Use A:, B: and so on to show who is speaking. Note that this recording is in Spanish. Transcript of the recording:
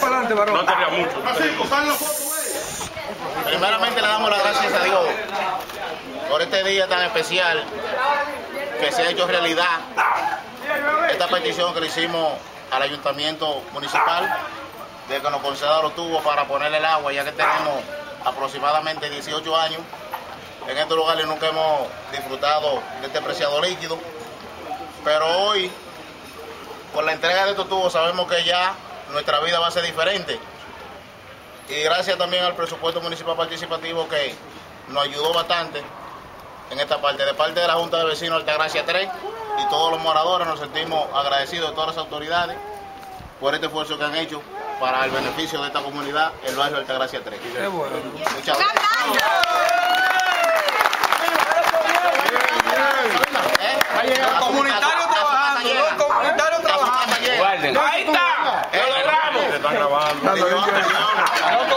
A: Para adelante, varón.
B: No te rías mucho.
C: Primeramente le damos las gracias a Dios por este día tan especial que se ha hecho realidad esta petición que le hicimos al ayuntamiento municipal de que nos conceda los tubos para ponerle el agua, ya que tenemos aproximadamente 18 años. En estos lugares nunca hemos disfrutado de este preciado líquido, pero hoy, con la entrega de estos tubos, sabemos que ya nuestra vida va a ser diferente. Y gracias también al presupuesto municipal participativo que nos ayudó bastante en esta parte. De parte de la Junta de Vecinos Altagracia 3 y todos los moradores nos sentimos agradecidos de todas las autoridades por este esfuerzo que han hecho para el beneficio de esta comunidad, el barrio Altagracia 3.
A: Qué bueno.
C: Muchas gracias.
B: está grabando.